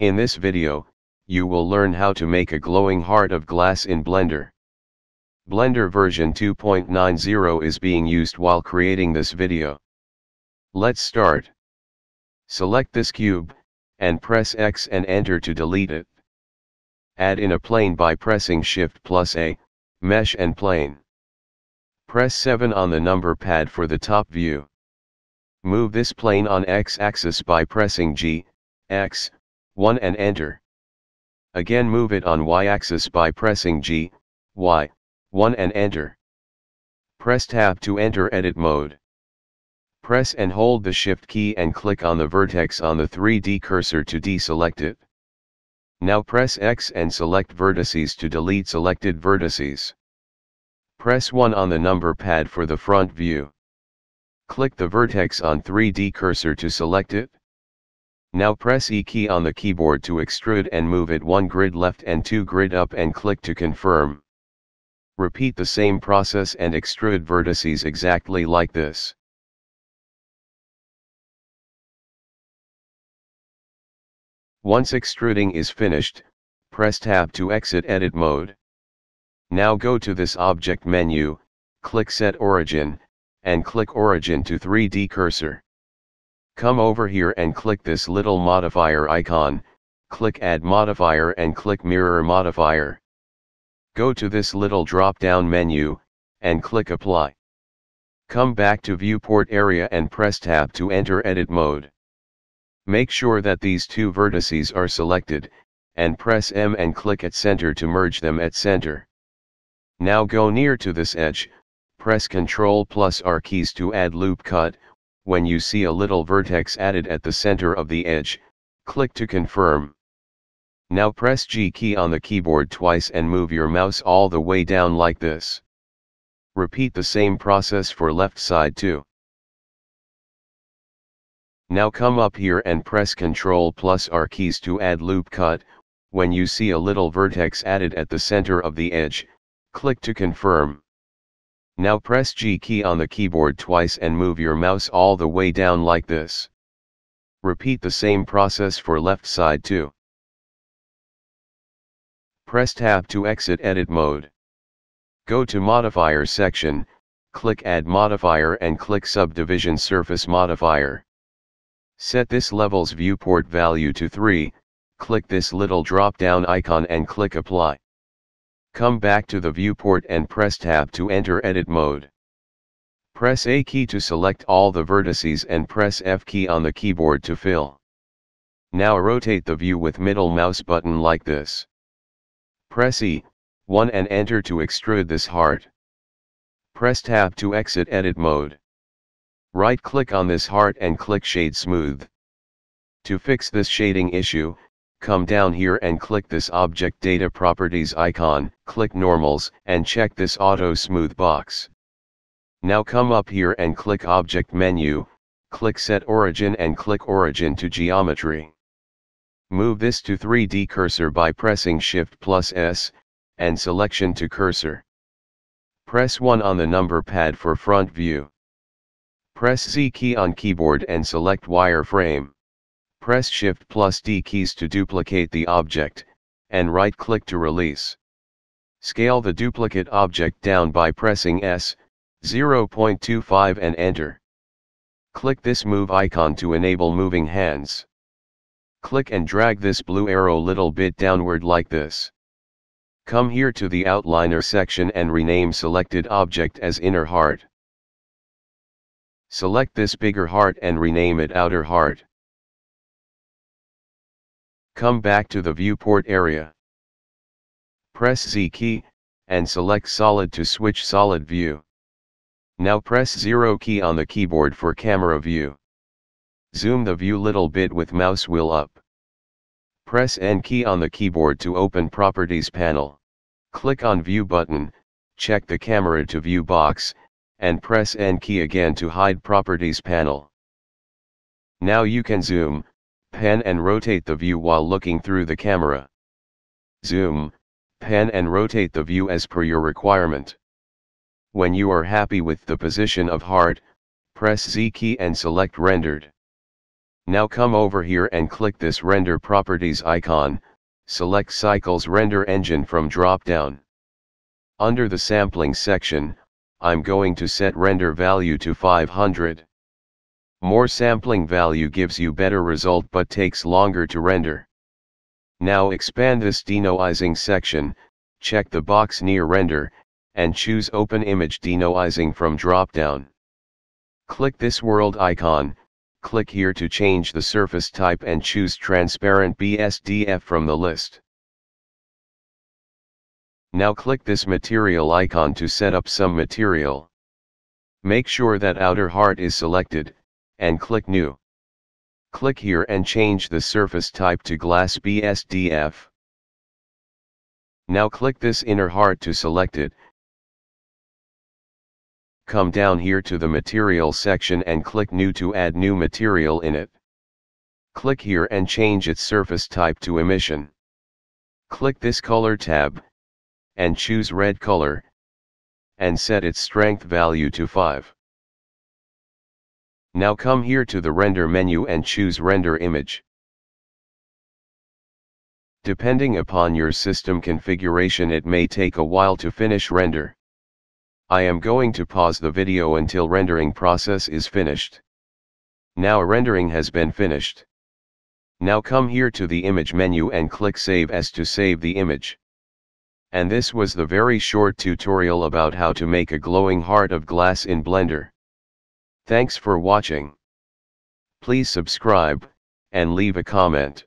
In this video, you will learn how to make a glowing heart of glass in Blender. Blender version 2.90 is being used while creating this video. Let's start. Select this cube, and press X and enter to delete it. Add in a plane by pressing Shift plus A, Mesh and Plane. Press 7 on the number pad for the top view. Move this plane on X-axis by pressing G, X, 1 and enter. Again move it on Y-axis by pressing G, Y, 1 and enter. Press Tab to enter edit mode. Press and hold the Shift key and click on the vertex on the 3D cursor to deselect it. Now press X and select vertices to delete selected vertices. Press 1 on the number pad for the front view. Click the vertex on 3D cursor to select it. Now press E key on the keyboard to extrude and move it 1 grid left and 2 grid up and click to confirm. Repeat the same process and extrude vertices exactly like this. Once extruding is finished, press tab to exit edit mode. Now go to this object menu, click set origin, and click origin to 3D cursor. Come over here and click this little modifier icon, click add modifier and click mirror modifier. Go to this little drop down menu, and click apply. Come back to viewport area and press tab to enter edit mode. Make sure that these two vertices are selected, and press M and click at center to merge them at center. Now go near to this edge, press Ctrl plus R keys to add loop cut, when you see a little vertex added at the center of the edge, click to confirm. Now press G key on the keyboard twice and move your mouse all the way down like this. Repeat the same process for left side too. Now come up here and press Ctrl plus R keys to add loop cut, when you see a little vertex added at the center of the edge, click to confirm. Now press G key on the keyboard twice and move your mouse all the way down like this. Repeat the same process for left side too. Press tab to exit edit mode. Go to modifier section, click add modifier and click subdivision surface modifier. Set this level's viewport value to 3, click this little drop down icon and click apply. Come back to the viewport and press tab to enter edit mode. Press A key to select all the vertices and press F key on the keyboard to fill. Now rotate the view with middle mouse button like this. Press E, 1 and enter to extrude this heart. Press tab to exit edit mode. Right click on this heart and click Shade Smooth. To fix this shading issue, come down here and click this Object Data Properties icon, click Normals and check this Auto Smooth box. Now come up here and click Object menu, click Set Origin and click Origin to Geometry. Move this to 3D cursor by pressing Shift plus S, and Selection to Cursor. Press 1 on the number pad for front view. Press Z key on keyboard and select wireframe. Press Shift plus D keys to duplicate the object, and right-click to release. Scale the duplicate object down by pressing S, 0.25 and enter. Click this move icon to enable moving hands. Click and drag this blue arrow little bit downward like this. Come here to the outliner section and rename selected object as inner heart. Select this bigger heart and rename it outer heart. Come back to the viewport area. Press Z key, and select solid to switch solid view. Now press 0 key on the keyboard for camera view. Zoom the view little bit with mouse wheel up. Press N key on the keyboard to open properties panel. Click on view button, check the camera to view box, and press N key again to hide properties panel. Now you can zoom, pan and rotate the view while looking through the camera. Zoom, pan and rotate the view as per your requirement. When you are happy with the position of heart, press Z key and select rendered. Now come over here and click this render properties icon, select Cycles Render Engine from drop down. Under the sampling section, I'm going to set render value to 500. More sampling value gives you better result but takes longer to render. Now expand this denoising section, check the box near render, and choose Open Image Denoising from drop-down. Click this world icon, click here to change the surface type and choose Transparent BSDF from the list. Now click this material icon to set up some material. Make sure that outer heart is selected, and click New. Click here and change the surface type to Glass BSDF. Now click this inner heart to select it. Come down here to the material section and click New to add new material in it. Click here and change its surface type to emission. Click this color tab, and choose red color, and set its strength value to 5. Now come here to the render menu and choose render image. Depending upon your system configuration it may take a while to finish render. I am going to pause the video until rendering process is finished. Now rendering has been finished. Now come here to the image menu and click save as to save the image. And this was the very short tutorial about how to make a glowing heart of glass in Blender. Thanks for watching. Please subscribe, and leave a comment.